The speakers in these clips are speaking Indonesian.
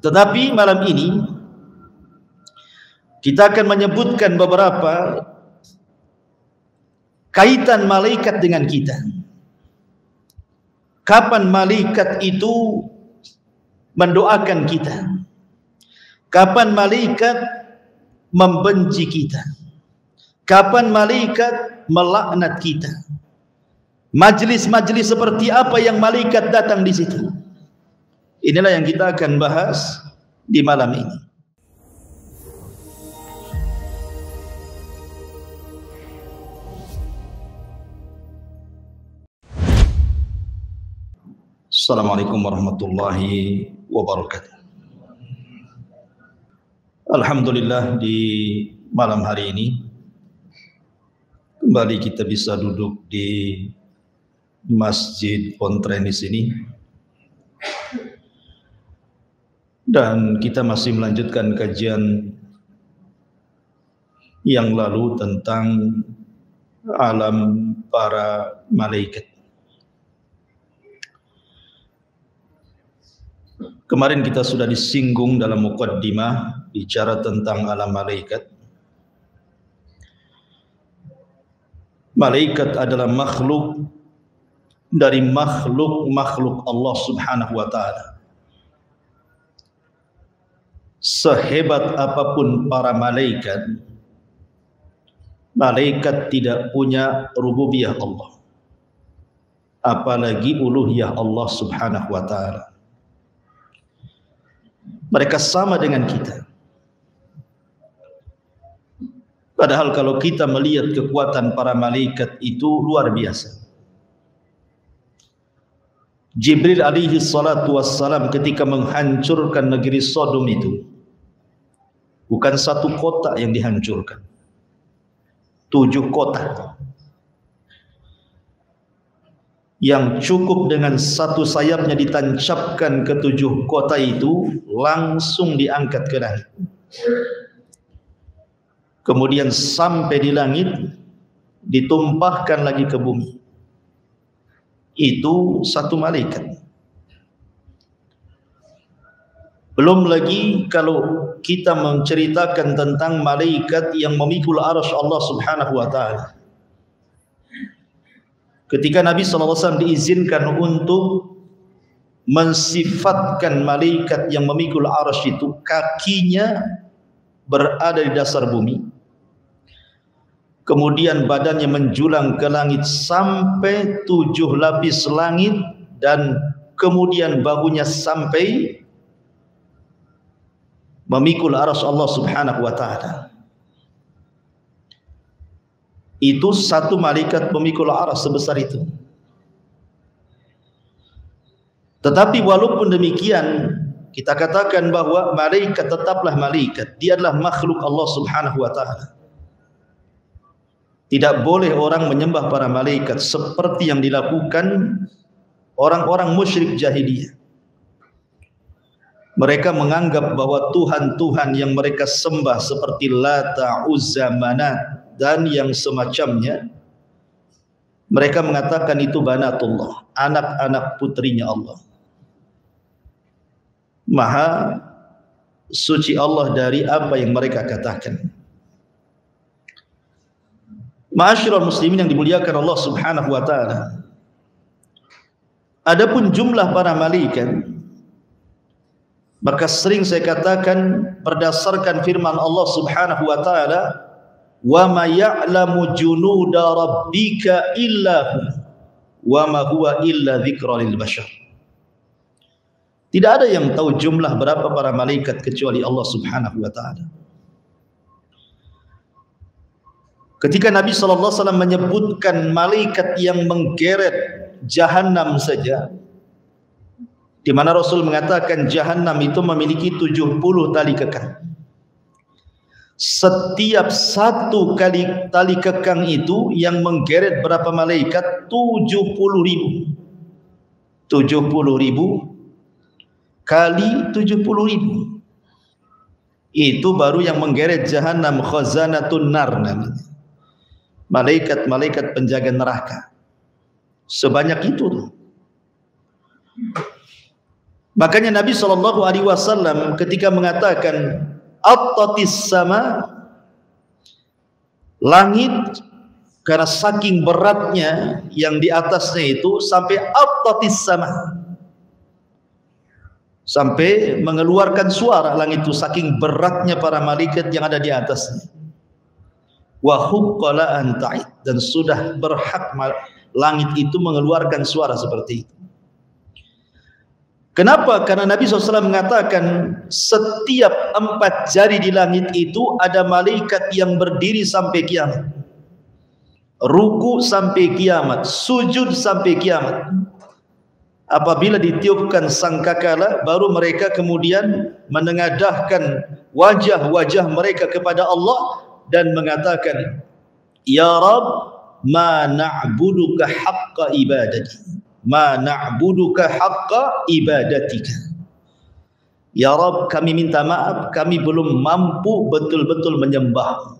Tetapi malam ini kita akan menyebutkan beberapa kaitan malaikat dengan kita. Kapan malaikat itu mendoakan kita? Kapan malaikat membenci kita? Kapan malaikat melaknat kita? Majlis-majlis seperti apa yang malaikat datang di situ? Inilah yang kita akan bahas di malam ini. Assalamualaikum warahmatullahi wabarakatuh. Alhamdulillah di malam hari ini kembali kita bisa duduk di Masjid Pontrenis ini dan kita masih melanjutkan kajian yang lalu tentang alam para malaikat. Kemarin kita sudah disinggung dalam mukaddimah bicara tentang alam malaikat. Malaikat adalah makhluk dari makhluk-makhluk Allah Subhanahu wa taala sehebat apa pun para malaikat malaikat tidak punya rububiyah Allah. Apalagi uluhiyah Allah Subhanahu wa taala. Mereka sama dengan kita. Padahal kalau kita melihat kekuatan para malaikat itu luar biasa. Jibril alaihi salatu wassalam ketika menghancurkan negeri Sodom itu Bukan satu kota yang dihancurkan. Tujuh kota. Yang cukup dengan satu sayapnya ditancapkan ke tujuh kota itu langsung diangkat ke langit. Kemudian sampai di langit ditumpahkan lagi ke bumi. Itu satu malaikat. Belum lagi kalau kita menceritakan tentang malaikat yang memikul arasy Allah Subhanahu wa taala. Ketika Nabi SAW diizinkan untuk mensifatkan malaikat yang memikul arasy itu kakinya berada di dasar bumi. Kemudian badannya menjulang ke langit sampai tujuh lapis langit dan kemudian bahunya sampai memikul aras Allah Subhanahu wa taala. Itu satu malaikat memikul aras sebesar itu. Tetapi walaupun demikian kita katakan bahwa malaikat tetaplah malaikat. Dia adalah makhluk Allah Subhanahu wa taala. Tidak boleh orang menyembah para malaikat seperti yang dilakukan orang-orang musyrik jahiliyah. Mereka menganggap bahwa Tuhan-Tuhan yang mereka sembah seperti Lata, Uzza, Manat dan yang semacamnya mereka mengatakan itu banatullah, anak-anak putrinya Allah. Maha suci Allah dari apa yang mereka katakan. Ma'asyiral muslimin yang dimuliakan Allah Subhanahu wa taala. Adapun jumlah para malaikat Maka sering saya katakan berdasarkan firman Allah Subhanahu wa taala, "Wa ma ya'lamu junuda rabbika illa wa ma huwa illa dzikra lil bashar." Tidak ada yang tahu jumlah berapa para malaikat kecuali Allah Subhanahu wa taala. Ketika Nabi sallallahu alaihi wasallam menyebutkan malaikat yang menggeret jahanam saja, di mana Rasul mengatakan jahanam itu memiliki 70 tali kekang. Setiap satu kali tali kekang itu yang menggeret berapa malaikat? 70 ribu. 70 ribu kali 70 ribu. Itu baru yang menggeret jahanam khazanatun nar namanya. Malaikat-malaikat penjaga neraka. Sebanyak itu tuh. Makanya Nabi Shallallahu Alaihi Wasallam ketika mengatakan Attatis sama langit karena saking beratnya yang di atasnya itu sampai attatis sama sampai mengeluarkan suara langit itu saking beratnya para malaikat yang ada di atasnya. Wa huqqala dan sudah berhak langit itu mengeluarkan suara seperti itu Kenapa? Karena Nabi SAW mengatakan setiap empat jari di langit itu ada malaikat yang berdiri sampai kiamat. Ruku sampai kiamat, sujud sampai kiamat. Apabila ditiupkan sangkakala, baru mereka kemudian menengadahkan wajah-wajah mereka kepada Allah dan mengatakan, Ya Rab, ma na'buduka haqqa ibadati ma na'buduka haqqa ibadatika. Ya Rab kami minta maaf kami belum mampu betul-betul menyembah.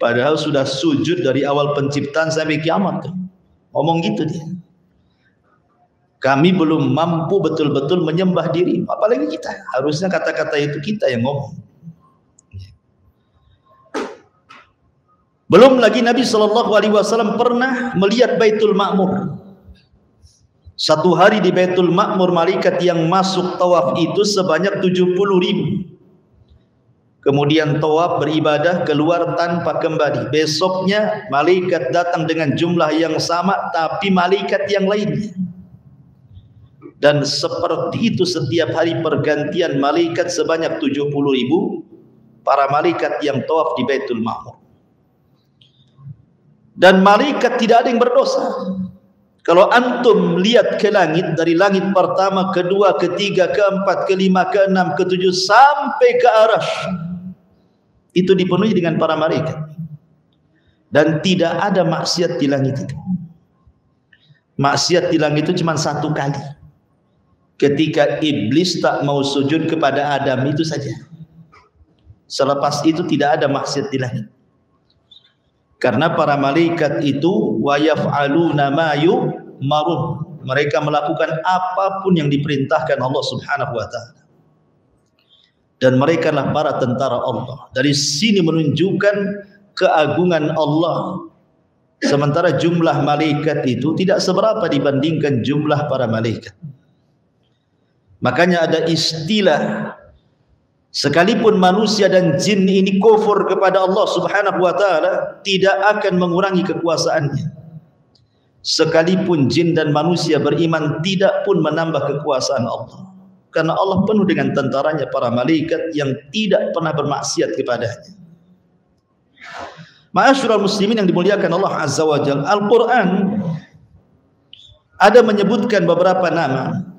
Padahal sudah sujud dari awal penciptaan sampai kiamat ngomong gitu dia. Kami belum mampu betul-betul menyembah diri. Apalagi kita. Harusnya kata-kata itu kita yang ngomong. Belum lagi Nabi Shallallahu Alaihi Wasallam pernah melihat Baitul Makmur satu hari di Baitul Makmur malaikat yang masuk tawaf itu sebanyak 70 ribu. Kemudian tawaf beribadah keluar tanpa kembali. Besoknya malaikat datang dengan jumlah yang sama tapi malaikat yang lainnya. Dan seperti itu setiap hari pergantian malaikat sebanyak 70 ribu para malaikat yang tawaf di Baitul Makmur. Dan malaikat tidak ada yang berdosa. Kalau antum lihat ke langit dari langit pertama, kedua, ketiga, keempat, kelima, keenam, ketujuh sampai ke arah itu dipenuhi dengan para malaikat. Dan tidak ada maksiat di langit itu. Maksiat di langit itu cuma satu kali. Ketika iblis tak mau sujud kepada Adam itu saja. Selepas itu tidak ada maksiat di langit. Karena para malaikat itu wa yaf'aluna ma marun. Mereka melakukan apa pun yang diperintahkan Allah Subhanahu wa taala. Dan mereka adalah para tentara Allah. Dari sini menunjukkan keagungan Allah. Sementara jumlah malaikat itu tidak seberapa dibandingkan jumlah para malaikat. Makanya ada istilah Sekalipun manusia dan jin ini kufur kepada Allah Subhanahu wa taala, tidak akan mengurangi kekuasaannya. Sekalipun jin dan manusia beriman tidak pun menambah kekuasaan Allah. Karena Allah penuh dengan tentaranya para malaikat yang tidak pernah bermaksiat kepadanya. Ma'asyiral muslimin yang dimuliakan Allah Azza wa Jalla, Al-Qur'an ada menyebutkan beberapa nama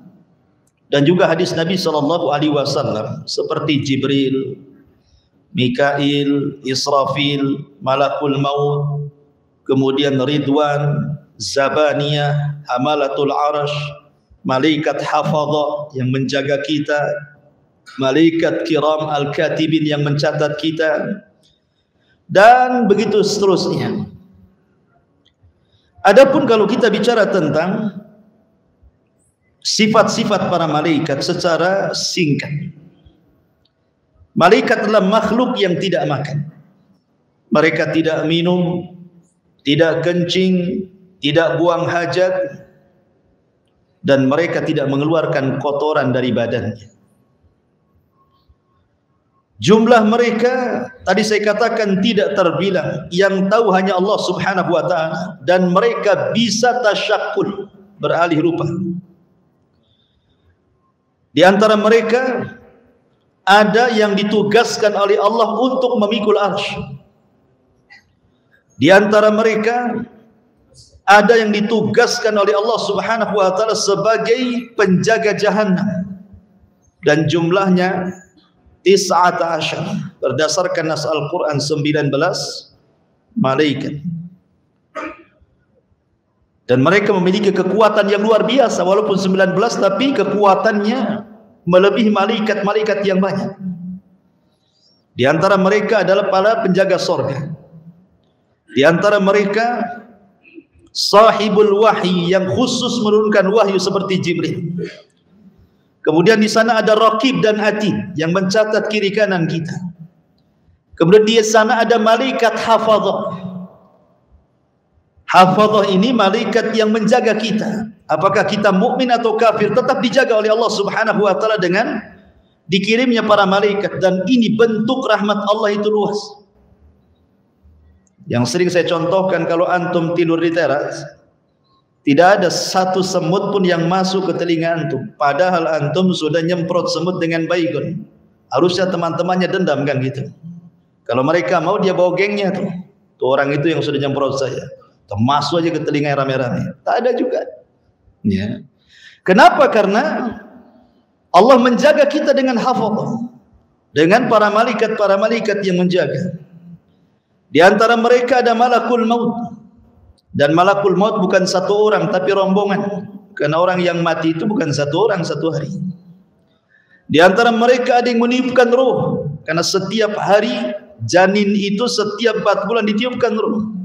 dan juga hadis Nabi sallallahu alaihi wasallam seperti Jibril, Mikail, Israfil, Malakul Maut, kemudian Ridwan, Zabaniyah, Hamalatul Arash, malaikat hafadha yang menjaga kita, malaikat kiram al-katibin yang mencatat kita dan begitu seterusnya. Adapun kalau kita bicara tentang sifat-sifat para malaikat secara singkat. Malaikat adalah makhluk yang tidak makan. Mereka tidak minum, tidak kencing, tidak buang hajat, dan mereka tidak mengeluarkan kotoran dari badannya. Jumlah mereka tadi saya katakan tidak terbilang, yang tahu hanya Allah Subhanahu wa taala dan mereka bisa tasyakul beralih rupa. Di antara mereka ada yang ditugaskan oleh Allah untuk memikul arsy. Di antara mereka ada yang ditugaskan oleh Allah Subhanahu wa taala sebagai penjaga jahanam dan jumlahnya 19 berdasarkan nas Al-Qur'an 19 malaikat dan mereka memiliki kekuatan yang luar biasa walaupun 19 tapi kekuatannya melebihi malaikat-malaikat yang banyak di antara mereka adalah para penjaga sorga di antara mereka sahibul wahyi yang khusus menurunkan wahyu seperti Jibril Kemudian di sana ada Raqib dan Atid yang mencatat kiri kanan kita. Kemudian di sana ada malaikat hafazah. Hafazah ini malaikat yang menjaga kita. Apakah kita mukmin atau kafir tetap dijaga oleh Allah Subhanahu wa taala dengan dikirimnya para malaikat dan ini bentuk rahmat Allah itu luas. Yang sering saya contohkan kalau antum tidur di teras, tidak ada satu semut pun yang masuk ke telinga antum. Padahal antum sudah nyemprot semut dengan baygon. Harusnya teman-temannya dendam kan gitu. Kalau mereka mau dia bawa gengnya tuh. Tuh orang itu yang sudah nyemprot saya. Termasuk aja ke telinga rame-rame. Tak ada juga. Ya. Kenapa? Karena Allah menjaga kita dengan hafal. Dengan para malaikat-para malaikat yang menjaga. Di antara mereka ada malakul maut. Dan malakul maut bukan satu orang tapi rombongan. Karena orang yang mati itu bukan satu orang satu hari. Di antara mereka ada yang meniupkan roh. Karena setiap hari janin itu setiap empat bulan ditiupkan roh.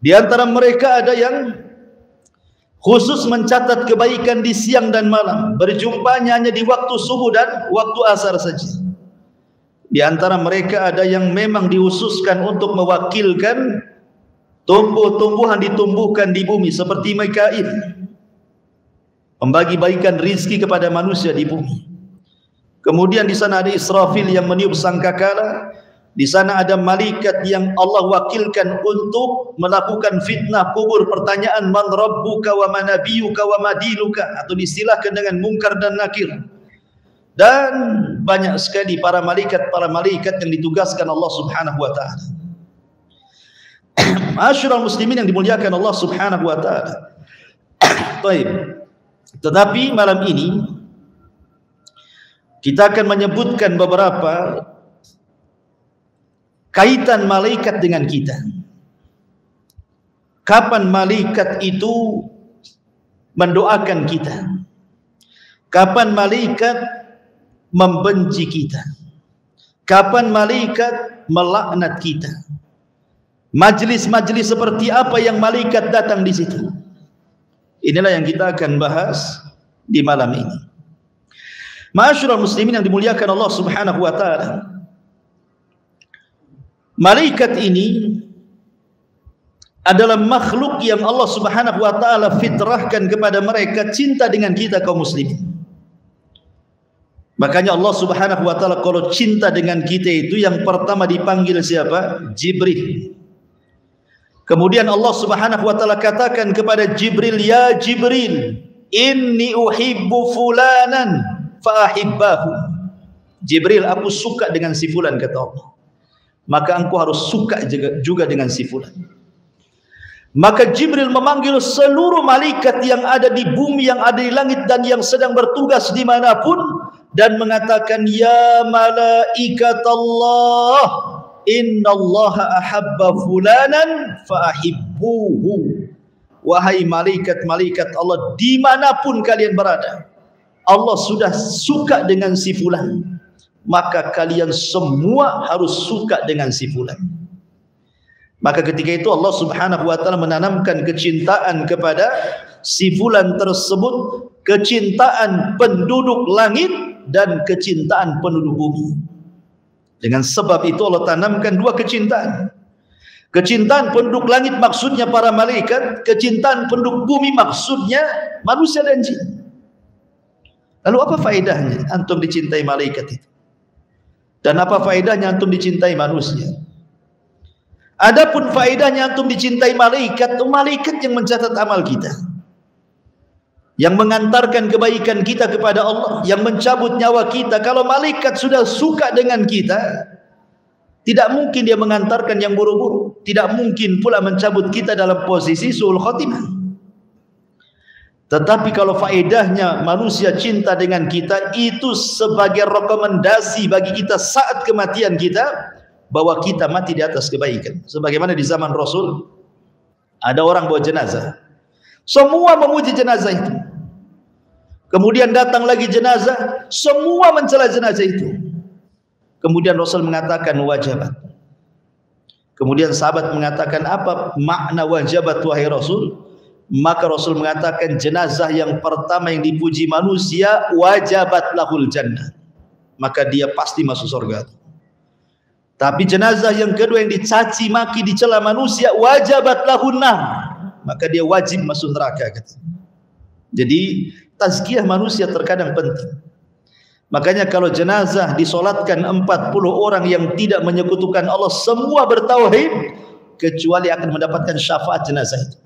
Di antara mereka ada yang khusus mencatat kebaikan di siang dan malam. Berjumpanya hanya di waktu subuh dan waktu asar saja. Di antara mereka ada yang memang dihususkan untuk mewakilkan tumbuh-tumbuhan ditumbuhkan di bumi seperti Mikail membagi bagikan rizki kepada manusia di bumi kemudian di sana ada Israfil yang meniup sangkakala di sana ada malaikat yang Allah wakilkan untuk melakukan fitnah kubur pertanyaan man rabbuka wa man nabiyuka wa madinuka atau disilahkan dengan mungkar dan nakir dan banyak sekali para malaikat para malaikat yang ditugaskan Allah Subhanahu wa taala Masyurul muslimin yang dimuliakan Allah Subhanahu wa taala. Baik. Tetapi malam ini kita akan menyebutkan beberapa kaitan malaikat dengan kita. Kapan malaikat itu mendoakan kita? Kapan malaikat membenci kita? Kapan malaikat melaknat kita? Majlis-majlis seperti apa yang malaikat datang di situ. Inilah yang kita akan bahas di malam ini. Masyurul muslimin yang dimuliakan Allah subhanahu wa ta'ala. Malaikat ini adalah makhluk yang Allah subhanahu wa ta'ala fitrahkan kepada mereka cinta dengan kita kaum muslimin. Makanya Allah subhanahu wa ta'ala kalau cinta dengan kita itu yang pertama dipanggil siapa? Jibril. Kemudian Allah Subhanahu wa taala katakan kepada Jibril, "Ya Jibril, inni uhibbu fulanan fa ahibbahu." Jibril, aku suka dengan si fulan kata Allah. Maka engkau harus suka juga, juga dengan si fulan. Maka Jibril memanggil seluruh malaikat yang ada di bumi, yang ada di langit dan yang sedang bertugas dimanapun dan mengatakan, Ya malaikat Allah, Inna Allah ahabba fulanan fa'ahibbuhu. Wahai malaikat-malaikat Allah dimanapun kalian berada. Allah sudah suka dengan si fulan. Maka kalian semua harus suka dengan si fulan. Maka ketika itu Allah subhanahu wa ta'ala menanamkan kecintaan kepada si fulan tersebut. Kecintaan penduduk langit dan kecintaan penduduk bumi. Dengan sebab itu Allah tanamkan dua kecintaan. Kecintaan penduduk langit maksudnya para malaikat, kecintaan penduduk bumi maksudnya manusia dan jin. Lalu apa faedahnya antum dicintai malaikat itu? Dan apa faedahnya antum dicintai manusia? Adapun faedahnya antum dicintai malaikat, malaikat yang mencatat amal kita yang mengantarkan kebaikan kita kepada Allah, yang mencabut nyawa kita. Kalau malaikat sudah suka dengan kita, tidak mungkin dia mengantarkan yang buru-buru. Tidak mungkin pula mencabut kita dalam posisi suul khotimah. Tetapi kalau faedahnya manusia cinta dengan kita itu sebagai rekomendasi bagi kita saat kematian kita bahwa kita mati di atas kebaikan. Sebagaimana di zaman Rasul ada orang bawa jenazah. Semua memuji jenazah itu. Kemudian datang lagi jenazah, semua mencela jenazah itu. Kemudian Rasul mengatakan wajabat. Kemudian sahabat mengatakan apa makna wajabat wahai Rasul? Maka Rasul mengatakan jenazah yang pertama yang dipuji manusia wajabat lahul jannah. Maka dia pasti masuk surga. Tapi jenazah yang kedua yang dicaci maki dicela manusia wajabat lahun nar. Maka dia wajib masuk neraka jadi tazkiyah manusia terkadang penting. Makanya kalau jenazah disolatkan 40 orang yang tidak menyekutukan Allah semua bertauhid kecuali akan mendapatkan syafaat jenazah itu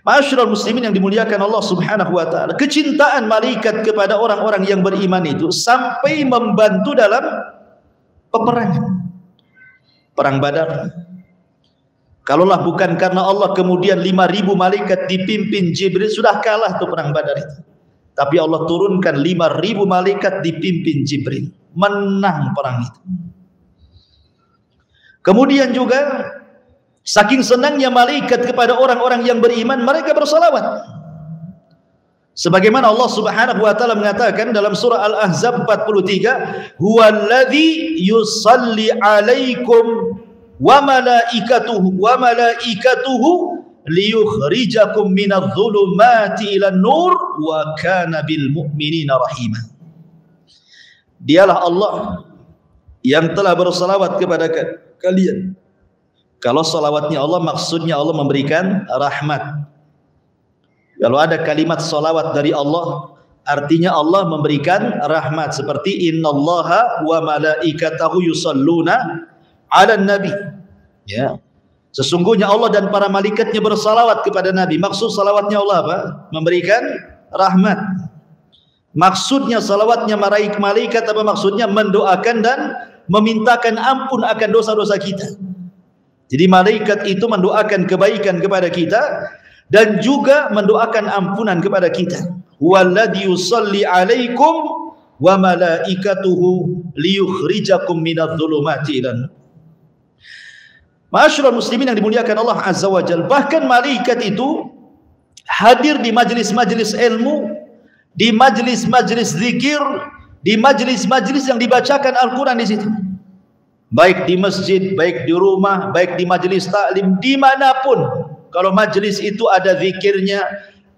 Masyarakat muslimin yang dimuliakan Allah subhanahu wa ta'ala. Kecintaan malaikat kepada orang-orang yang beriman itu Sampai membantu dalam peperangan. Perang badar. Kalaulah bukan karena Allah kemudian 5000 malaikat dipimpin Jibril Sudah kalah tuh perang badar itu. Tapi Allah turunkan 5000 malaikat dipimpin Jibril. Menang perang itu. Kemudian juga Saking senangnya malaikat kepada orang-orang yang beriman, mereka bersalawat. Sebagaimana Allah Subhanahu wa taala mengatakan dalam surah Al-Ahzab 43, "Huwallazi yusalli 'alaikum wa malaikatuhu wa malaikatuhu liyukhrijakum minadh-dhulumati ilan nur wa kana bil mu'minina rahima." Dialah Allah yang telah bersalawat kepada kalian kalau salawatnya Allah maksudnya Allah memberikan rahmat. Kalau ada kalimat salawat dari Allah artinya Allah memberikan rahmat seperti innallaha wa malaikatahu yusalluna 'alan nabi. Ya. Sesungguhnya Allah dan para malaikatnya bersalawat kepada Nabi. Maksud salawatnya Allah apa? Memberikan rahmat. Maksudnya salawatnya malaikat apa maksudnya? Mendoakan dan memintakan ampun akan dosa-dosa kita. Jadi malaikat itu mendoakan kebaikan kepada kita dan juga mendoakan ampunan kepada kita. Walladhi yusalli alaikum wa malaikatuhu liyukhrijakum minadh-dhulumati ilan. Masyarakat muslimin yang dimuliakan Allah Azza wa Jal. Bahkan malaikat itu hadir di majlis-majlis ilmu, di majlis-majlis zikir, di majlis-majlis yang dibacakan Al-Quran di situ baik di masjid, baik di rumah, baik di majlis taklim, di mana pun. Kalau majlis itu ada zikirnya,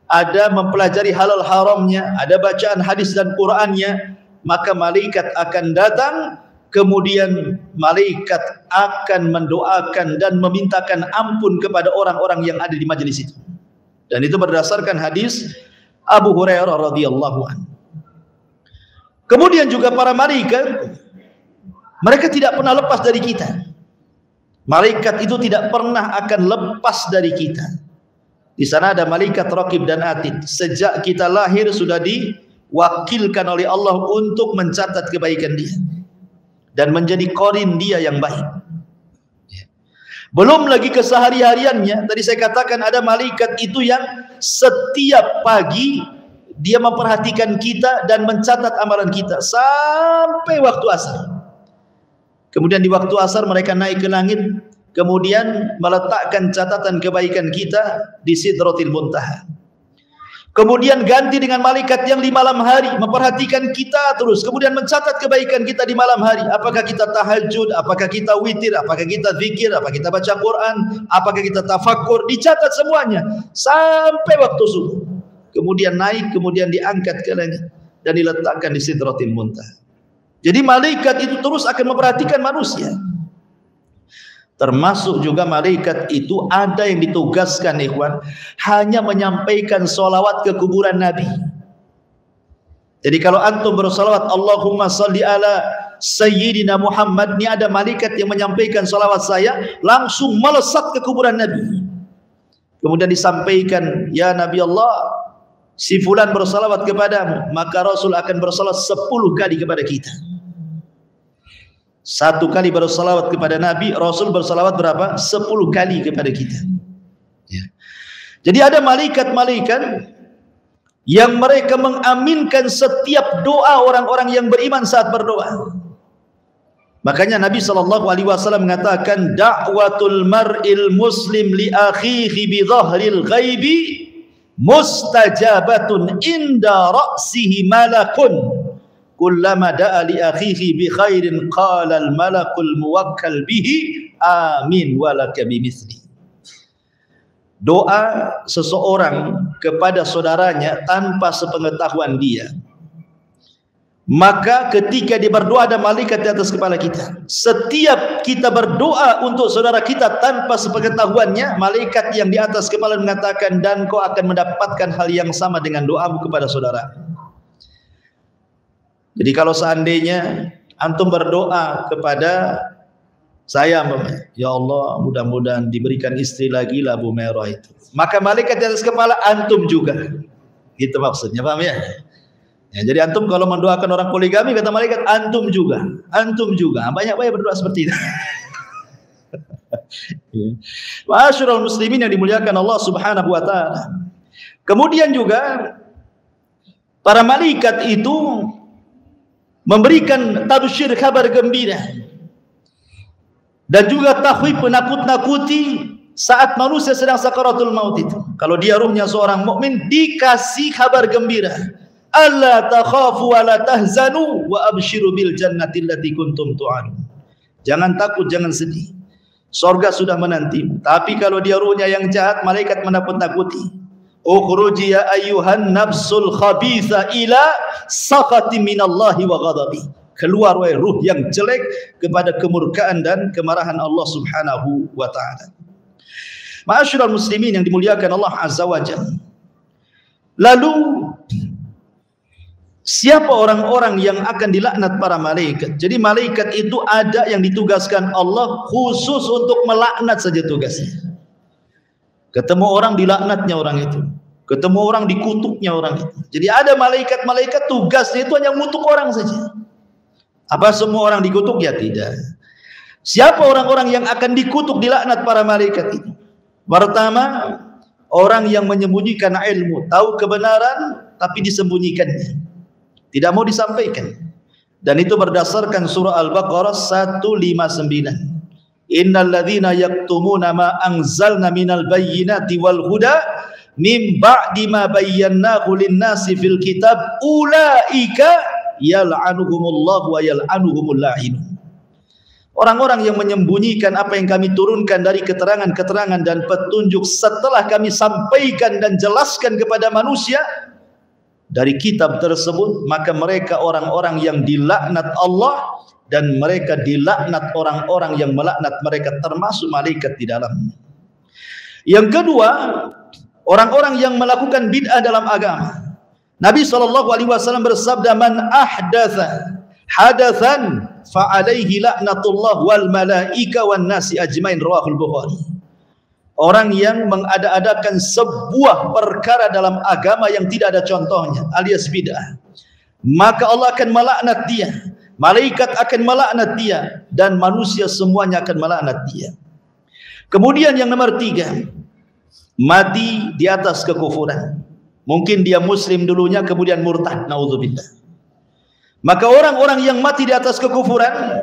ada mempelajari halal haramnya, ada bacaan hadis dan Qurannya, maka malaikat akan datang, kemudian malaikat akan mendoakan dan memintakan ampun kepada orang-orang yang ada di majlis itu. Dan itu berdasarkan hadis Abu Hurairah radhiyallahu anhu. Kemudian juga para malaikat mereka tidak pernah lepas dari kita. Malaikat itu tidak pernah akan lepas dari kita. Di sana ada malaikat rakib dan atid. Sejak kita lahir sudah diwakilkan oleh Allah untuk mencatat kebaikan dia dan menjadi korin dia yang baik. Belum lagi kesehari-hariannya. Tadi saya katakan ada malaikat itu yang setiap pagi dia memperhatikan kita dan mencatat amalan kita sampai waktu asar. Kemudian di waktu asar mereka naik ke langit, kemudian meletakkan catatan kebaikan kita di Sidratil Muntaha. Kemudian ganti dengan malaikat yang di malam hari memperhatikan kita terus. Kemudian mencatat kebaikan kita di malam hari. Apakah kita tahajud, apakah kita witir, apakah kita zikir, apakah kita baca Quran, apakah kita tafakur, dicatat semuanya sampai waktu subuh. Kemudian naik, kemudian diangkat ke langit dan diletakkan di Sidratil Muntaha. Jadi malaikat itu terus akan memperhatikan manusia. Termasuk juga malaikat itu ada yang ditugaskan ikhwan hanya menyampaikan solawat ke kuburan Nabi. Jadi kalau antum bersolawat Allahumma salli ala Sayyidina Muhammad ini ada malaikat yang menyampaikan solawat saya langsung melesat ke kuburan Nabi. Kemudian disampaikan ya Nabi Allah si fulan bersolawat kepadamu maka Rasul akan bersolawat sepuluh kali kepada kita. Satu kali bersalawat kepada Nabi, Rasul bersalawat berapa? Sepuluh kali kepada kita. Ya. Jadi ada malaikat-malaikat yang mereka mengaminkan setiap doa orang-orang yang beriman saat berdoa. Makanya Nabi sallallahu alaihi wasallam mengatakan da'watul mar'il muslim li akhihi bi ghaibi mustajabatun inda ra'sihi malakun kullama da'a li akhihi bi khairin qala al malakul muwakkal bihi amin walaka bimithli doa seseorang kepada saudaranya tanpa sepengetahuan dia. Maka ketika dia berdoa ada malaikat di atas kepala kita setiap kita berdoa untuk saudara kita tanpa sepengetahuannya malaikat yang di atas kepala mengatakan dan kau akan mendapatkan hal yang sama dengan doamu kepada saudara jadi kalau seandainya antum berdoa kepada saya ya Allah mudah-mudahan diberikan istri lagi lah Bu Merah itu maka malaikat di atas kepala antum juga gitu maksudnya paham ya Ya, jadi antum kalau mendoakan orang poligami kata malaikat antum juga, antum juga. Banyak-banyak berdoa seperti itu. ya. muslimin yang dimuliakan Allah Subhanahu wa taala. Kemudian juga para malaikat itu memberikan tabsyir kabar gembira dan juga tahwib penakut-nakuti saat manusia sedang sakaratul maut itu. Kalau dia ruhnya seorang mukmin dikasih kabar gembira alla takhafu wa la tahzanu wa abshiru bil jannati allati kuntum tu'adun. Jangan takut, jangan sedih. Sorga sudah menanti. Tapi kalau dia ruhnya yang jahat, malaikat menakut-nakuti. Ukhruji ya ayyuhan nafsul khabitha ila sakhati minallahi wa ghadabi. Keluar wahai ruh yang jelek kepada kemurkaan dan kemarahan Allah Subhanahu wa taala. Ma'asyiral muslimin yang dimuliakan Allah Azza wa. Lalu Siapa orang-orang yang akan dilaknat para malaikat? Jadi malaikat itu ada yang ditugaskan Allah khusus untuk melaknat saja tugasnya. Ketemu orang dilaknatnya orang itu. Ketemu orang dikutuknya orang itu. Jadi ada malaikat-malaikat tugasnya itu hanya mengutuk orang saja. Apa semua orang dikutuk? Ya tidak. Siapa orang-orang yang akan dikutuk dilaknat para malaikat itu? Pertama, orang yang menyembunyikan ilmu, tahu kebenaran tapi disembunyikannya tidak mau disampaikan dan itu berdasarkan surah Al-Baqarah 159 Innal ladzina yaktumuna ma anzalna minal bayyinati wal huda min ba'di ma bayyanahu lin-nasi fil kitab ulaika yal'anuhumullahu wa yal'anuhumul la'inun Orang-orang yang menyembunyikan apa yang kami turunkan dari keterangan-keterangan dan petunjuk setelah kami sampaikan dan jelaskan kepada manusia dari kitab tersebut maka mereka orang-orang yang dilaknat Allah dan mereka dilaknat orang-orang yang melaknat mereka termasuk malaikat di dalamnya. Yang kedua, orang-orang yang melakukan bid'ah dalam agama. Nabi sallallahu alaihi wasallam bersabda man ahdatha hadathan fa alaihi laknatullah wal malaika wan nasi ajmain rawahul bukhari orang yang mengada-adakan sebuah perkara dalam agama yang tidak ada contohnya alias bid'ah maka Allah akan melaknat dia malaikat akan melaknat dia dan manusia semuanya akan melaknat dia. Kemudian yang nomor tiga mati di atas kekufuran. Mungkin dia muslim dulunya kemudian murtad naudzubillah. Maka orang-orang yang mati di atas kekufuran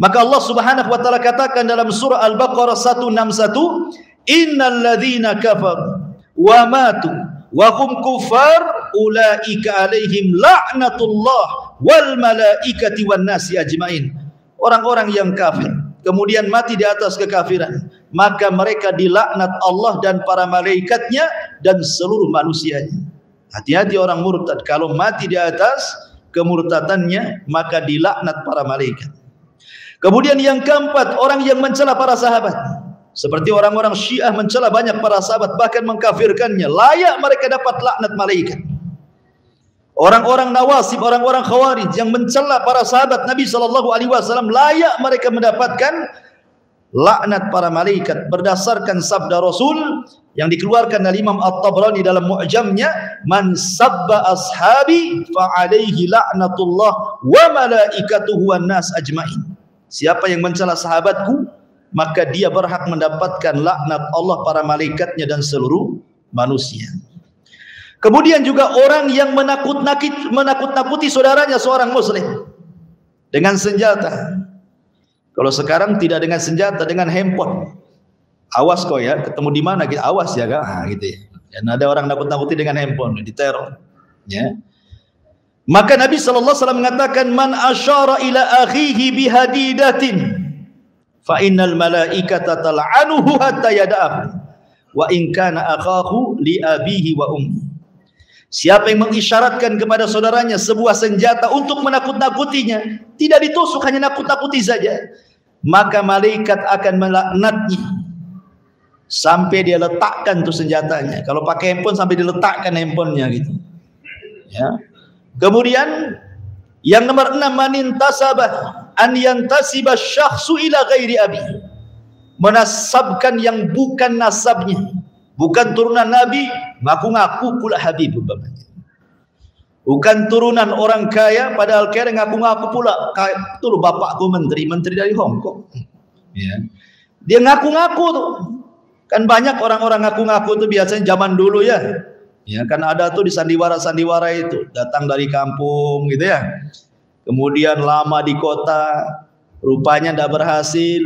maka Allah Subhanahu wa taala katakan dalam surah Al-Baqarah 161 innal ladzina kafaru wa matu wa hum kufar ulaika alaihim la'natullah wal malaikati wan nasi ajmain orang-orang yang kafir kemudian mati di atas kekafiran maka mereka dilaknat Allah dan para malaikatnya dan seluruh manusianya hati-hati orang murtad kalau mati di atas kemurtadannya maka dilaknat para malaikat kemudian yang keempat orang yang mencela para sahabat seperti orang-orang Syiah mencela banyak para sahabat bahkan mengkafirkannya. Layak mereka dapat laknat malaikat. Orang-orang Nawasib, orang-orang Khawarij yang mencela para sahabat Nabi sallallahu alaihi wasallam layak mereka mendapatkan laknat para malaikat berdasarkan sabda Rasul yang dikeluarkan dari Imam At-Tabrani dalam Mu'jamnya, "Man sabba ashabi fa alaihi la'natullah wa malaikatuhu wan nas ajmain." Siapa yang mencela sahabatku, maka dia berhak mendapatkan laknat Allah para malaikatnya dan seluruh manusia. Kemudian juga orang yang menakut-nakuti menakut-nakuti saudaranya seorang muslim dengan senjata. Kalau sekarang tidak dengan senjata, dengan handphone. Awas kau ya, ketemu di mana kita awas ya kak, gitu ya. Dan ada orang nakut-nakuti dengan handphone, diteror. Ya. Maka Nabi sallallahu alaihi mengatakan man asyara ila akhihi bihadidatin fa innal malaikata tal'anuhu hatta yada'ahu wa in kana akhahu li abihi wa ummi. Siapa yang mengisyaratkan kepada saudaranya sebuah senjata untuk menakut-nakutinya, tidak ditusuk hanya nakut-nakuti saja, maka malaikat akan melaknatnya sampai dia letakkan tuh senjatanya. Kalau pakai handphone sampai diletakkan handphonenya gitu. Ya. Kemudian yang nomor enam manintasabah an yantasiba syakhsu ila ghairi abi menasabkan yang bukan nasabnya bukan turunan nabi ngaku-ngaku pula habib umpamanya. Bukan turunan orang kaya padahal kaya ngaku-ngaku pula. Kaya, bapakku menteri menteri dari Hong Kong. Ya. dia ngaku-ngaku tuh. Kan banyak orang-orang ngaku-ngaku tuh biasanya zaman dulu ya. Ya kan ada tuh di sandiwara-sandiwara itu. Datang dari kampung gitu ya. Kemudian lama di kota rupanya tidak berhasil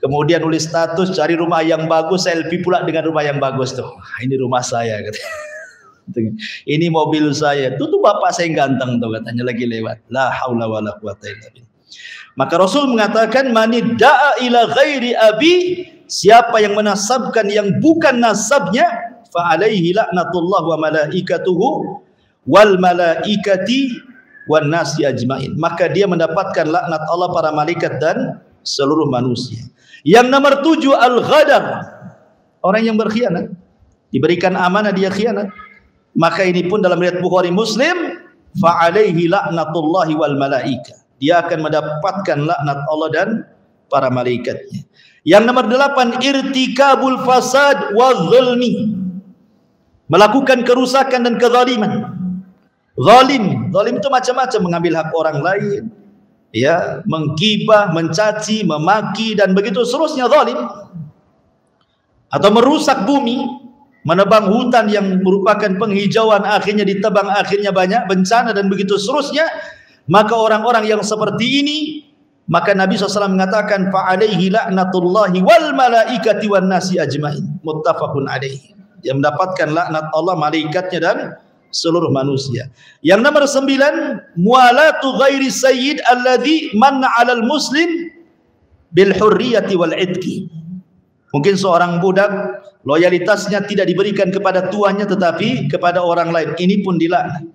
Kemudian nulis status cari rumah yang bagus, selfie pula dengan rumah yang bagus tuh. Ini rumah saya katanya. Ini mobil saya. Itu tuh bapak saya yang ganteng tuh katanya lagi lewat. La haula wala quwata illa billah. Maka Rasul mengatakan mani da'a ila ghairi abi siapa yang menasabkan yang bukan nasabnya fa alaihi laknatullah wa malaikatuhu wal malaikati wan nasi ajmain. Maka dia mendapatkan laknat Allah para malaikat dan seluruh manusia. Yang nomor tujuh al-ghadar. Orang yang berkhianat. Diberikan amanah dia khianat. Maka ini pun dalam riwayat Bukhari Muslim, fa'alaihi la'natullahi wal malaika. Dia akan mendapatkan laknat Allah dan para malaikatnya. Yang nomor delapan, irtikabul fasad wa zulmi. Melakukan kerusakan dan kezaliman. Zalim, zalim itu macam-macam mengambil hak orang lain, ya menggibah, mencaci, memaki dan begitu seterusnya zalim. Atau merusak bumi, menebang hutan yang merupakan penghijauan akhirnya ditebang akhirnya banyak bencana dan begitu seterusnya. Maka orang-orang yang seperti ini maka Nabi SAW mengatakan fa'alaihi la'natullahi wal malaikati wan nasi ajmain. Muttafaqun alaihi. Yang mendapatkan laknat Allah malaikatnya dan seluruh manusia. Yang nomor sembilan, mualatu ghairi sayyid alladhi manna 'alal muslim bil hurriyati wal idki. Mungkin seorang budak loyalitasnya tidak diberikan kepada tuannya tetapi kepada orang lain. Ini pun dilaknat.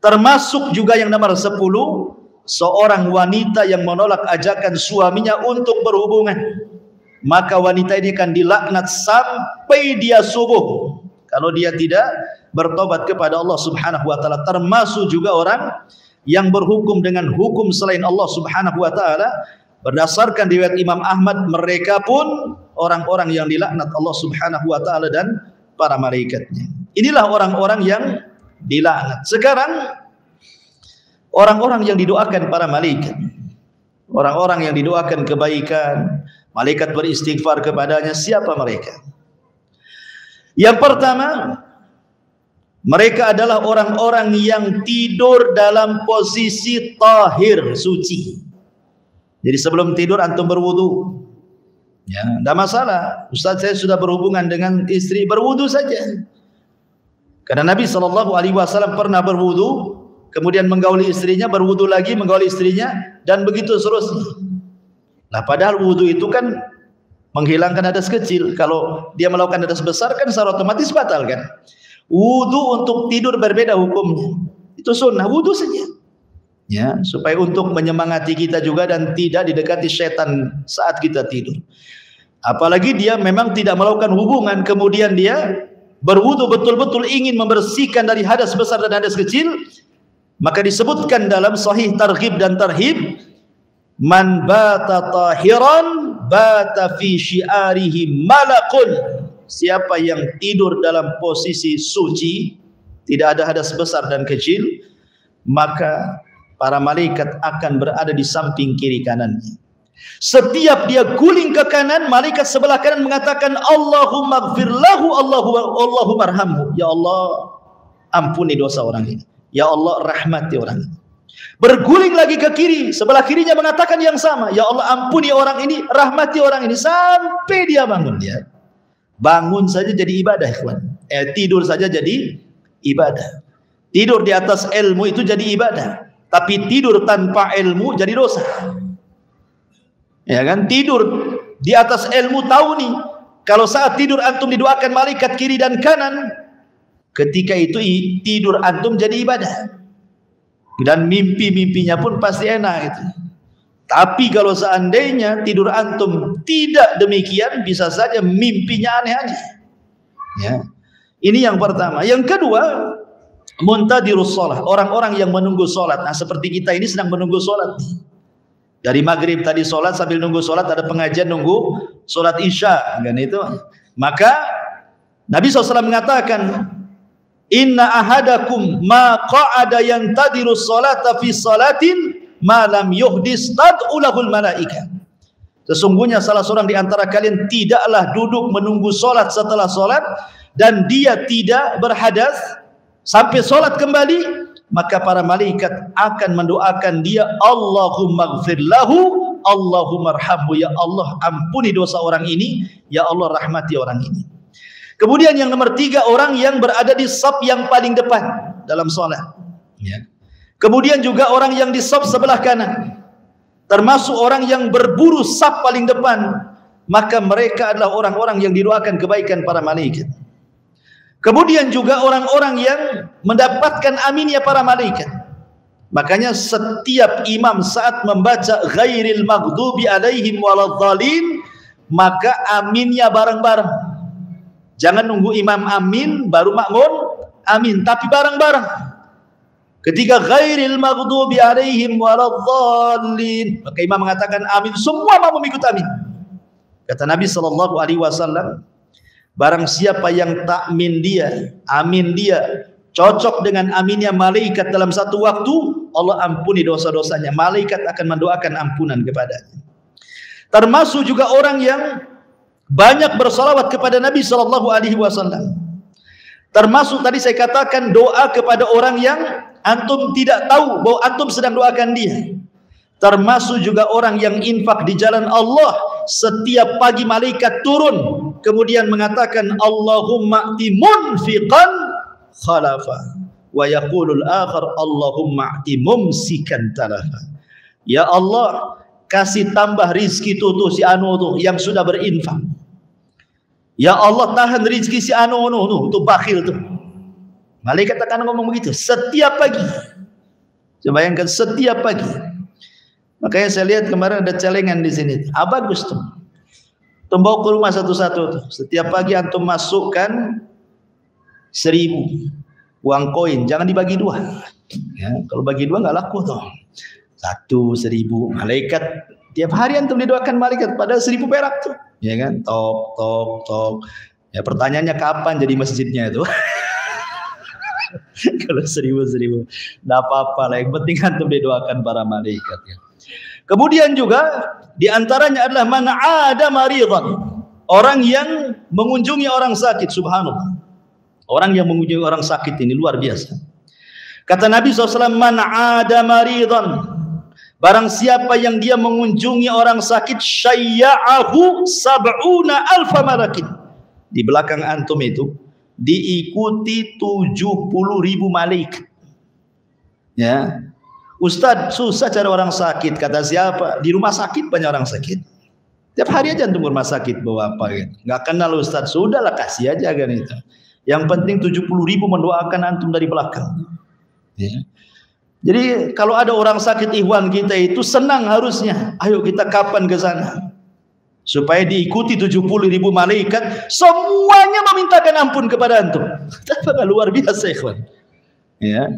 Termasuk juga yang nomor sepuluh, seorang wanita yang menolak ajakan suaminya untuk berhubungan. Maka wanita ini akan dilaknat sampai dia subuh. Kalau dia tidak bertobat kepada Allah Subhanahu wa taala termasuk juga orang yang berhukum dengan hukum selain Allah Subhanahu wa taala berdasarkan riwayat Imam Ahmad mereka pun orang-orang yang dilaknat Allah Subhanahu wa taala dan para malaikatnya. Inilah orang-orang yang dilaknat. Sekarang orang-orang yang didoakan para malaikat. Orang-orang yang didoakan kebaikan, malaikat beristighfar kepadanya, siapa mereka? Yang pertama, mereka adalah orang-orang yang tidur dalam posisi tahir, suci. Jadi sebelum tidur antum berwudu. Ya, tidak masalah. Ustaz saya sudah berhubungan dengan istri berwudu saja. Karena Nabi sallallahu alaihi wasallam pernah berwudu, kemudian menggauli istrinya, berwudu lagi, menggauli istrinya dan begitu seterusnya. Nah, padahal wudu itu kan menghilangkan hadas kecil. Kalau dia melakukan hadas besar kan secara otomatis batal kan? Wudu untuk tidur berbeda hukumnya. Itu sunnah wudu saja. Ya, supaya untuk menyemangati kita juga dan tidak didekati setan saat kita tidur. Apalagi dia memang tidak melakukan hubungan kemudian dia berwudu betul-betul ingin membersihkan dari hadas besar dan hadas kecil, maka disebutkan dalam sahih targhib dan tarhib man bata tahiran bata fi syiarihi malakun siapa yang tidur dalam posisi suci tidak ada hadas besar dan kecil maka para malaikat akan berada di samping kiri kanannya. Setiap dia guling ke kanan malaikat sebelah kanan mengatakan Allahumma gfir lahu Allahu Allahumma arhamhu ya Allah ampuni dosa orang ini. Ya Allah rahmati orang ini. Berguling lagi ke kiri sebelah kirinya mengatakan yang sama. Ya Allah ampuni orang ini rahmati orang ini. Sampai dia bangun dia Bangun saja jadi ibadah, ikhwan. Eh, tidur saja jadi ibadah. Tidur di atas ilmu itu jadi ibadah. Tapi tidur tanpa ilmu jadi dosa. Ya kan? Tidur di atas ilmu tahu nih Kalau saat tidur antum didoakan malaikat kiri dan kanan, ketika itu tidur antum jadi ibadah. Dan mimpi-mimpinya pun pasti enak itu. Tapi kalau seandainya tidur antum tidak demikian, bisa saja mimpinya aneh-aneh. Ya. Ini yang pertama. Yang kedua, muntadirus sholat. Orang-orang yang menunggu sholat. Nah seperti kita ini sedang menunggu sholat. Dari maghrib tadi sholat sambil nunggu sholat ada pengajian nunggu sholat isya kan itu. Maka Nabi SAW mengatakan Inna ahadakum ma qa'ada yantadiru sholata fi sholatin malam yuhdis tad'ulahul malaika. Sesungguhnya salah seorang di antara kalian tidaklah duduk menunggu solat setelah solat dan dia tidak berhadas sampai solat kembali maka para malaikat akan mendoakan dia Allahumma gfir lahu Allahumma arhamhu ya Allah ampuni dosa orang ini ya Allah rahmati orang ini kemudian yang nomor tiga orang yang berada di sab yang paling depan dalam solat ya. Kemudian juga orang yang di saf sebelah kanan. Termasuk orang yang berburu saf paling depan. Maka mereka adalah orang-orang yang didoakan kebaikan para malaikat. Kemudian juga orang-orang yang mendapatkan aminnya para malaikat. Makanya setiap imam saat membaca ghairil maghdubi alaihim waladhdallin maka aminnya bareng-bareng. Jangan nunggu imam amin baru makmum amin, tapi bareng-bareng. Ketika ghairil maghdubi alaihim waladhdallin, maka imam mengatakan amin, semua mau mengikut amin. Kata Nabi sallallahu alaihi wasallam, barang siapa yang takmin dia, amin dia, cocok dengan aminnya malaikat dalam satu waktu, Allah ampuni dosa-dosanya. Malaikat akan mendoakan ampunan kepadanya. Termasuk juga orang yang banyak bersalawat kepada Nabi sallallahu alaihi wasallam. Termasuk tadi saya katakan doa kepada orang yang antum tidak tahu bahwa antum sedang doakan dia. Termasuk juga orang yang infak di jalan Allah setiap pagi malaikat turun kemudian mengatakan Allahumma ati munfiqan khalafa wa yaqulul akhar Allahumma ati mumsikan talafa. Ya Allah, kasih tambah rizki tuh, tuh si anu tuh yang sudah berinfak. Ya Allah tahan rizki si anu tuh, tuh bakhil tuh. Malaikat akan ngomong begitu setiap pagi. Coba bayangkan setiap pagi. Makanya saya lihat kemarin ada celengan di sini. Ah bagus tuh. Tumbau ke rumah satu-satu tuh. Setiap pagi antum masukkan seribu uang koin. Jangan dibagi dua. Ya, kalau bagi dua nggak laku tuh. Satu seribu malaikat tiap hari antum didoakan malaikat pada seribu perak tuh. Ya kan? Tok tok tok. Ya pertanyaannya kapan jadi masjidnya itu? kalau seribu-seribu. Tidak apa-apa lah yang penting antum didoakan para malaikat ya. kemudian juga di antaranya adalah mana ada maridan. Orang yang mengunjungi orang sakit subhanallah. Orang yang mengunjungi orang sakit ini luar biasa. Kata Nabi SAW man ada maridan. Barang siapa yang dia mengunjungi orang sakit syayya'ahu sab'una alfa malakin. Di belakang antum itu diikuti 70 ribu malaikat. Ya. Ustaz, susah cari orang sakit. Kata siapa? Di rumah sakit banyak orang sakit. Tiap hari aja antum rumah sakit bawa apa gitu. Enggak kenal Ustaz, sudahlah kasih aja kan itu. Yang penting 70 ribu mendoakan antum dari belakang. Ya. Jadi kalau ada orang sakit ikhwan kita itu senang harusnya. Ayo kita kapan ke sana? Supaya diikuti 70 ribu malaikat semuanya memintakan ampun kepada antum. Luar biasa ikhwan. Ya.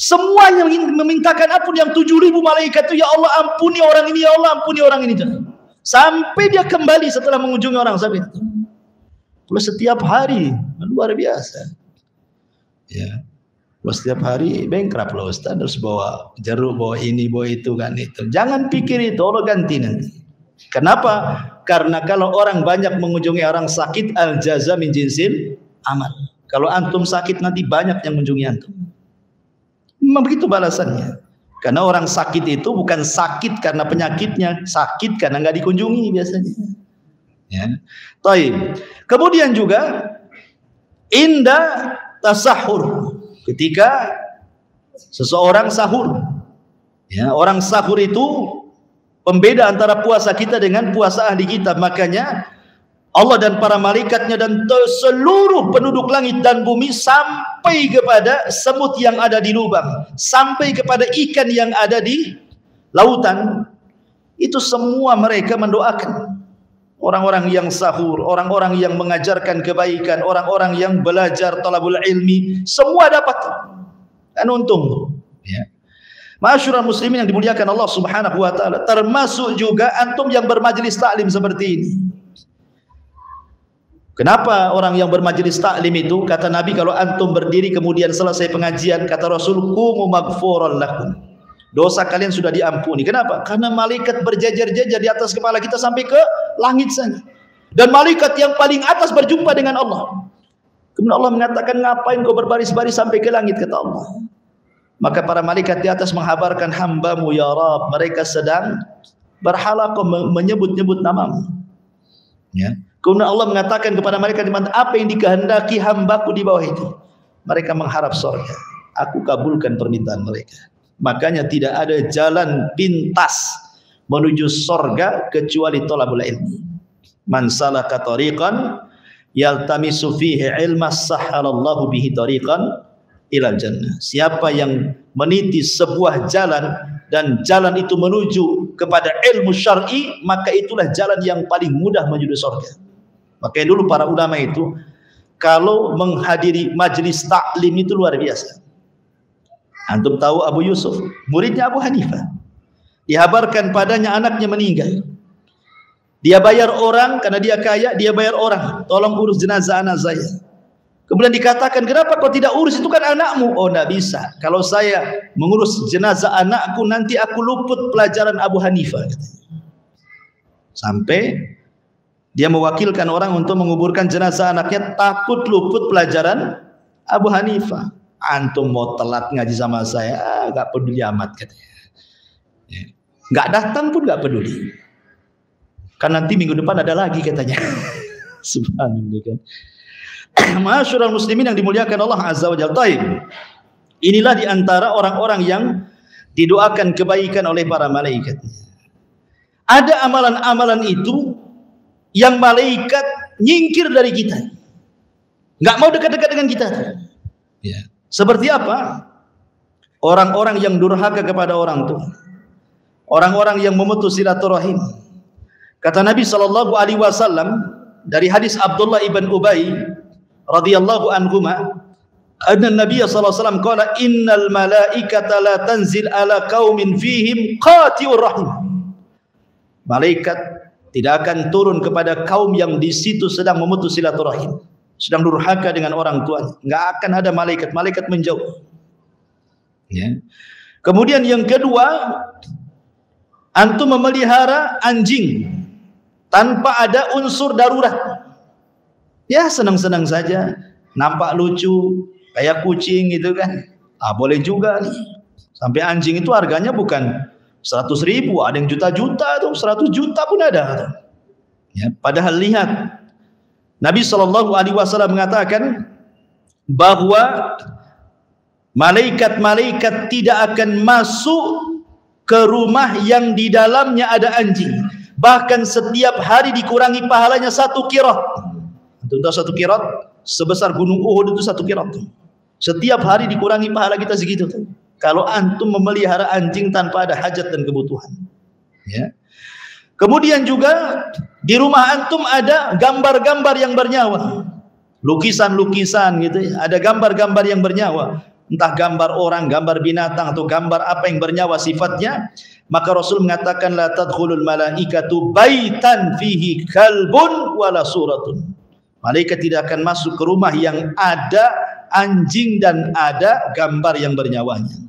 Semuanya memintakan ampun yang 7 ribu malaikat itu ya Allah ampuni orang ini ya Allah ampuni orang ini. Sampai dia kembali setelah mengunjungi orang sakit kalau setiap hari luar biasa. Ya. Kalau setiap hari bengkrap loh Ustaz. Harus bawa jeruk bawa ini bawa itu kan itu. Jangan pikir itu Allah ganti nanti. Kenapa? Karena kalau orang banyak mengunjungi orang sakit al jaza min jinsil amal. Kalau antum sakit nanti banyak yang mengunjungi antum. Memang begitu balasannya. Karena orang sakit itu bukan sakit karena penyakitnya, sakit karena nggak dikunjungi biasanya. Ya. Taib. Kemudian juga indah tasahur ketika seseorang sahur. Ya, orang sahur itu Pembeda antara puasa kita dengan puasa ahli kita. Makanya Allah dan para malaikatnya dan seluruh penduduk langit dan bumi sampai kepada semut yang ada di lubang sampai kepada ikan yang ada di lautan itu semua mereka mendoakan orang-orang yang sahur, orang-orang yang mengajarkan kebaikan, orang-orang yang belajar talabul ilmi, semua dapat. Kan untung. Ya. Masyurul muslimin yang dimuliakan Allah Subhanahu wa taala, termasuk juga antum yang bermajlis taklim seperti ini. Kenapa orang yang bermajlis taklim itu kata Nabi kalau antum berdiri kemudian selesai pengajian kata Rasul lakum. Dosa kalian sudah diampuni. Kenapa? Karena malaikat berjajar-jajar di atas kepala kita sampai ke langit sana. Dan malaikat yang paling atas berjumpa dengan Allah. Kemudian Allah mengatakan ngapain kau berbaris-baris sampai ke langit kata Allah. Maka para malaikat di atas menghabarkan hambamu ya Rab. Mereka sedang berhalaqah menyebut-nyebut namamu. Ya. Kemudian Allah mengatakan kepada mereka apa yang dikehendaki hambaku di bawah itu. Mereka mengharap surga. Aku kabulkan permintaan mereka. Makanya tidak ada jalan pintas menuju surga kecuali tolabul ilmi. Man salaka tariqan yaltamisu fihi ilma sahhalallahu bihi tariqan ilal jannah. Siapa yang meniti sebuah jalan dan jalan itu menuju kepada ilmu syar'i, maka itulah jalan yang paling mudah menuju surga. Makanya dulu para ulama itu kalau menghadiri majlis taklim itu luar biasa. Antum tahu Abu Yusuf, muridnya Abu Hanifah. Dihabarkan padanya anaknya meninggal. Dia bayar orang karena dia kaya, dia bayar orang. Tolong urus jenazah anak saya. Kemudian dikatakan, kenapa kau tidak urus? Itu kan anakmu. Oh, tidak bisa. Kalau saya mengurus jenazah anakku, nanti aku luput pelajaran Abu Hanifah. Sampai dia mewakilkan orang untuk menguburkan jenazah anaknya takut luput pelajaran Abu Hanifah. Antum mau telat ngaji sama saya, ah, gak peduli amat katanya. Ya. Gak datang pun gak peduli. Kan nanti minggu depan ada lagi katanya. Subhanallah kan. Masyurul muslimin yang dimuliakan Allah Azza wa Jalla. Inilah di antara orang-orang yang didoakan kebaikan oleh para malaikat. Ada amalan-amalan itu yang malaikat nyingkir dari kita. Enggak mau dekat-dekat dengan kita. Ya. Seperti apa? Orang-orang yang durhaka kepada orang tua. Orang-orang yang memutus silaturahim. Kata Nabi sallallahu alaihi wasallam dari hadis Abdullah ibn Ubay radhiyallahu anhuma anna Nabi sallallahu alaihi wasallam qala innal malaikata la tanzil ala qaumin fihim qati'ur rahim. Malaikat tidak akan turun kepada kaum yang di situ sedang memutus silaturahim, sedang durhaka dengan orang tua. Enggak akan ada malaikat, malaikat menjauh. Ya. Kemudian yang kedua, antum memelihara anjing tanpa ada unsur darurat. Ya senang-senang saja, nampak lucu, kayak kucing gitu kan. Ah boleh juga nih. Sampai anjing itu harganya bukan Seratus ribu, ada yang juta-juta tuh, seratus juta pun ada. Ya, padahal lihat, Nabi Shallallahu Alaihi Wasallam mengatakan bahwa malaikat-malaikat tidak akan masuk ke rumah yang di dalamnya ada anjing. Bahkan setiap hari dikurangi pahalanya satu kirat. Tentu satu kirat sebesar gunung Uhud itu satu kirat. Setiap hari dikurangi pahala kita segitu tuh kalau antum memelihara anjing tanpa ada hajat dan kebutuhan. Ya. Kemudian juga di rumah antum ada gambar-gambar yang bernyawa. Lukisan-lukisan gitu ya. Ada gambar-gambar yang bernyawa. Entah gambar orang, gambar binatang atau gambar apa yang bernyawa sifatnya. Maka Rasul mengatakan la tadkhulul malaikatu baitan fihi kalbun wala suratun. Malaikat tidak akan masuk ke rumah yang ada anjing dan ada gambar yang bernyawanya.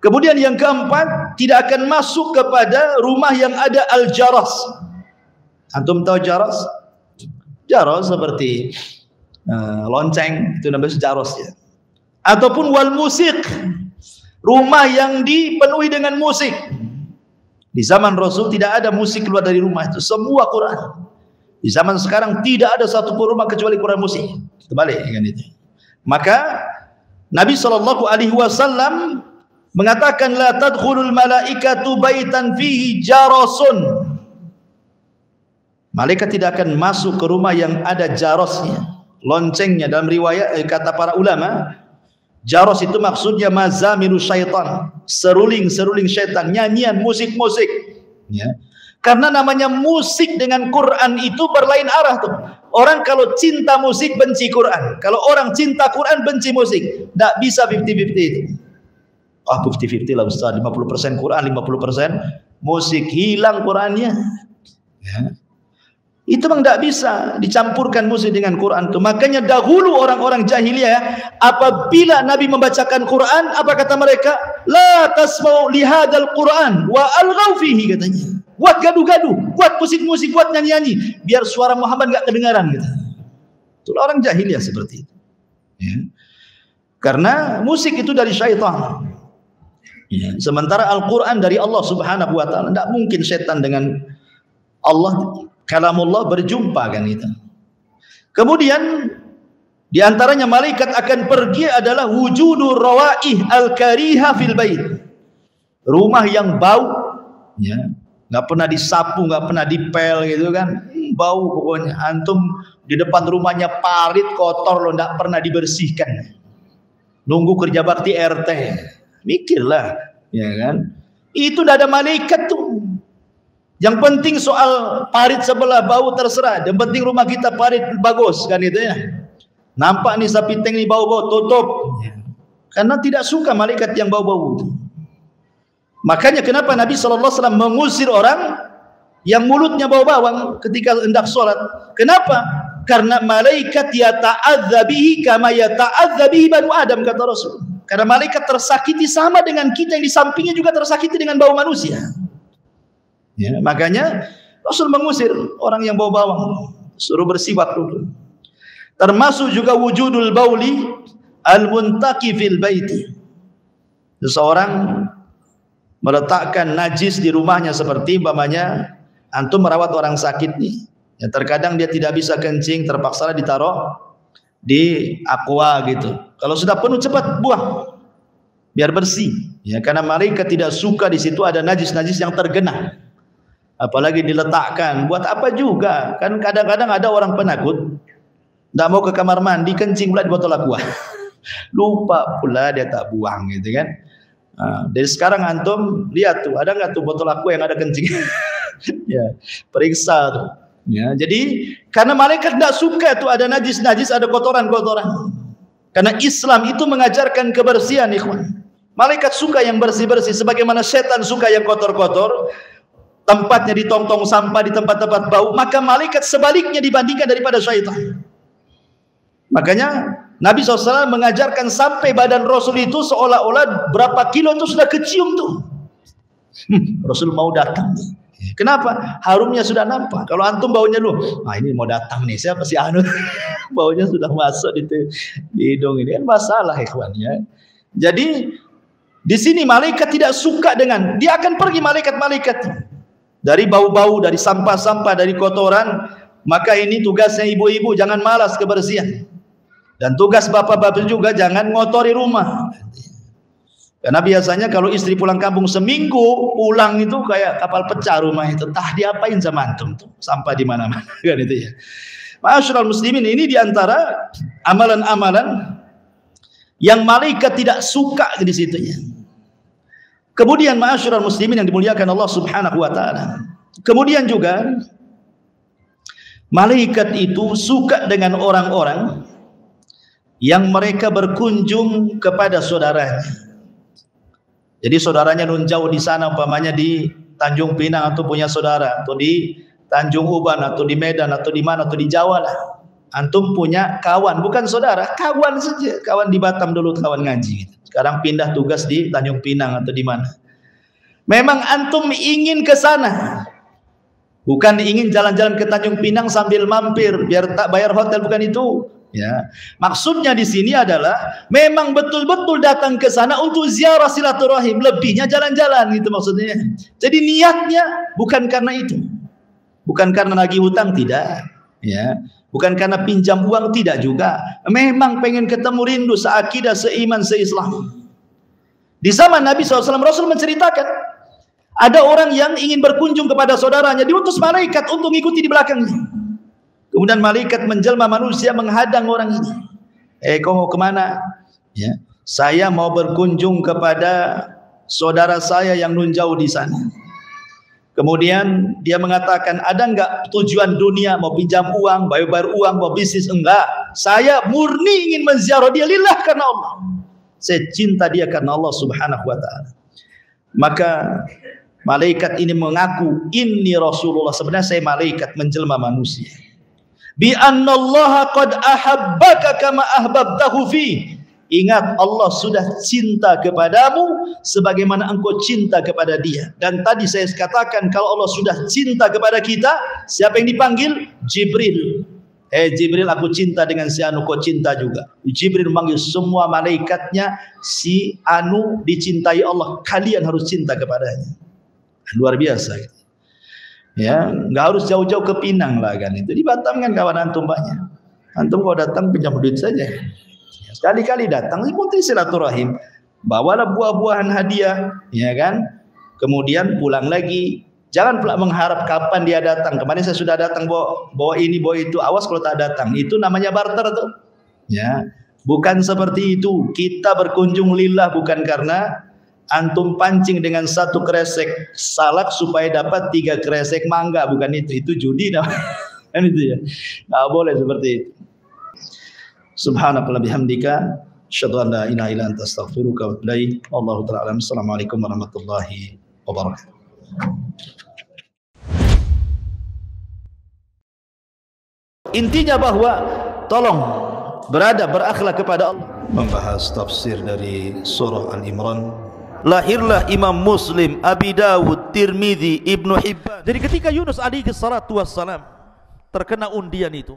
Kemudian yang keempat, tidak akan masuk kepada rumah yang ada al-jaras. Antum tahu jaras? Jaras seperti uh, lonceng, itu namanya jaras ya. Ataupun wal musik. Rumah yang dipenuhi dengan musik. Di zaman Rasul tidak ada musik keluar dari rumah itu, semua Quran. Di zaman sekarang tidak ada satu rumah kecuali Quran musik. Terbalik kan itu. Maka Nabi Shallallahu Alaihi Wasallam mengatakan la tadkhulul malaikatu baitan fihi jarasun Malaikat tidak akan masuk ke rumah yang ada jarosnya, loncengnya dalam riwayat eh, kata para ulama, jaros itu maksudnya mazamiru syaitan, seruling-seruling syaitan, nyanyian, musik-musik. Ya. Karena namanya musik dengan Quran itu berlain arah tuh. Orang kalau cinta musik benci Quran. Kalau orang cinta Quran benci musik. Tidak bisa 50-50 itu. Ah 50-50 lah Ustaz. 50% Quran, 50% musik. Hilang Qurannya. Ya. Itu memang tidak bisa dicampurkan musik dengan Quran itu. Makanya dahulu orang-orang jahiliyah apabila Nabi membacakan Quran, apa kata mereka? La tasma'u lihadal Quran wa alghaw fihi katanya. Buat gaduh-gaduh, buat musik-musik, buat nyanyi-nyanyi biar suara Muhammad enggak kedengaran gitu. Itulah orang jahiliyah seperti itu. Ya. Karena musik itu dari syaitan. Ya. Sementara Al-Quran dari Allah subhanahu wa ta'ala. Tidak mungkin setan dengan Allah kalamullah berjumpa kan itu. Kemudian di antaranya malaikat akan pergi adalah wujudur rawaih al-kariha fil bait. Rumah yang bau ya, enggak pernah disapu, enggak pernah dipel gitu kan. Hmm, bau pokoknya. Antum di depan rumahnya parit kotor loh enggak pernah dibersihkan. Nunggu kerja bakti RT. Mikirlah, ya kan? Itu udah ada malaikat tuh yang penting soal parit sebelah bau terserah. Yang penting rumah kita parit bagus kan itu ya. Nampak nih sapi teng ini bau-bau tutup. Karena tidak suka malaikat yang bau-bau. Makanya kenapa Nabi SAW mengusir orang yang mulutnya bau bawang ketika hendak sholat. Kenapa? Karena malaikat yata'adza bihi kama yata'adza bihi banu Adam kata Rasul. Karena malaikat tersakiti sama dengan kita yang di sampingnya juga tersakiti dengan bau manusia. Ya, makanya Rasul mengusir orang yang bawa bawang, suruh bersiwak dulu. Termasuk juga wujudul bauli al-muntaqi fil baiti. Seseorang meletakkan najis di rumahnya seperti umpamanya antum merawat orang sakit nih. Ya, terkadang dia tidak bisa kencing, terpaksa ditaruh di aqua gitu. Kalau sudah penuh cepat buang. Biar bersih. Ya, karena mereka tidak suka di situ ada najis-najis yang tergenang apalagi diletakkan buat apa juga kan kadang-kadang ada orang penakut tidak mau ke kamar mandi kencing pula di botol aqua lupa pula dia tak buang gitu kan nah, dari sekarang antum lihat tuh ada nggak tuh botol aqua yang ada kencing? Ya periksa tuh. Ya jadi karena malaikat tidak suka tuh ada najis-najis ada kotoran-kotoran. Karena Islam itu mengajarkan kebersihan ikhwan. Malaikat suka yang bersih-bersih sebagaimana setan suka yang kotor-kotor. Tempatnya di tong-tong sampah di tempat-tempat bau maka malaikat sebaliknya dibandingkan daripada syaitan. Makanya Nabi SAW mengajarkan sampai badan Rasul itu seolah-olah berapa kilo itu sudah kecium tuh Rasul mau datang Kenapa? Harumnya sudah nampak. Kalau antum baunya lu, ah ini mau datang nih. Siapa sih anu? baunya sudah masuk di, di hidung ini. Kan masalah ikhwan ya. Jadi di sini malaikat tidak suka dengan dia akan pergi malaikat-malaikat dari bau-bau, dari sampah-sampah, dari kotoran, maka ini tugasnya ibu-ibu jangan malas kebersihan. Dan tugas bapak-bapak juga jangan ngotori rumah. Karena biasanya kalau istri pulang kampung seminggu pulang itu kayak kapal pecah rumah itu. Tah diapain sama antum tuh? Sampah di mana-mana kan itu ya. Masyaallah muslimin ini di antara amalan-amalan yang malaikat tidak suka di situ ya. Kemudian ma'asyiral muslimin yang dimuliakan Allah Subhanahu wa taala. Kemudian juga malaikat itu suka dengan orang-orang yang mereka berkunjung kepada saudaranya. Jadi saudaranya nun jauh di sana umpamanya di Tanjung Pinang atau punya saudara atau di Tanjung Uban atau di Medan atau di mana atau di Jawa lah. Antum punya kawan, bukan saudara, kawan saja. Kawan di Batam dulu kawan ngaji gitu. Sekarang pindah tugas di Tanjung Pinang atau di mana. Memang antum ingin ke sana. Bukan ingin jalan-jalan ke Tanjung Pinang sambil mampir biar tak bayar hotel bukan itu. Ya. Maksudnya di sini adalah memang betul-betul datang ke sana untuk ziarah silaturahim, lebihnya jalan-jalan gitu maksudnya. Jadi niatnya bukan karena itu. Bukan karena lagi hutang tidak, ya. Bukan karena pinjam uang tidak juga. Memang pengen ketemu rindu seakidah, seiman, seislam. Di zaman Nabi SAW Rasul menceritakan Ada orang yang ingin berkunjung kepada saudaranya, diutus malaikat untuk mengikuti di belakangnya. Kemudian malaikat menjelma manusia menghadang orang ini. Eh, kau mau ke mana? Ya, saya mau berkunjung kepada saudara saya yang nun jauh di sana. Kemudian dia mengatakan, ada enggak tujuan dunia, mau pinjam uang, bayar-bayar uang, mau bisnis? Enggak. Saya murni ingin menziarah dia lillah karena Allah. Saya cinta dia karena Allah subhanahu wa ta'ala. Maka Malaikat ini mengaku ini Rasulullah sebenarnya saya malaikat menjelma manusia. Bi annallaha qad ahabbaka kama ahbabtahu fi. Ingat Allah sudah cinta kepadamu sebagaimana engkau cinta kepada dia. Dan tadi saya katakan kalau Allah sudah cinta kepada kita, siapa yang dipanggil? Jibril. Eh Jibril aku cinta dengan si Anu kau cinta juga. Jibril memanggil semua malaikatnya si Anu dicintai Allah. Kalian harus cinta kepadanya luar biasa ya nggak harus jauh-jauh ke Pinang lah kan. Itu di Batam kan kawan antum banyak antum kalau datang pinjam duit saja. Sekali-kali datang ikuti silaturahim. Bawalah buah-buahan hadiah ya kan. Kemudian pulang lagi. Jangan pula mengharap kapan dia datang. Kemarin saya sudah datang bawa, bawa ini bawa itu. Awas kalau tak datang. Itu namanya barter tuh. Ya bukan seperti itu. Kita berkunjung lillah bukan karena antum pancing dengan satu kresek salak supaya dapat tiga kresek mangga. Bukan itu itu judi kan itu ya. Nggak boleh seperti itu. Subhanallah bihamdika asyhadu an la ilaha illa anta astaghfiruka wa atubu ilaik. Wallahu taala assalamualaikum warahmatullahi wabarakatuh. Intinya bahwa tolong berada berakhlak kepada Allah. Membahas tafsir dari surah Al-Imran lahirlah Imam Muslim, Abi Dawud, Tirmidzi, Ibnu Hibban. Jadi ketika Yunus alaihi salatu wassalam terkena undian itu,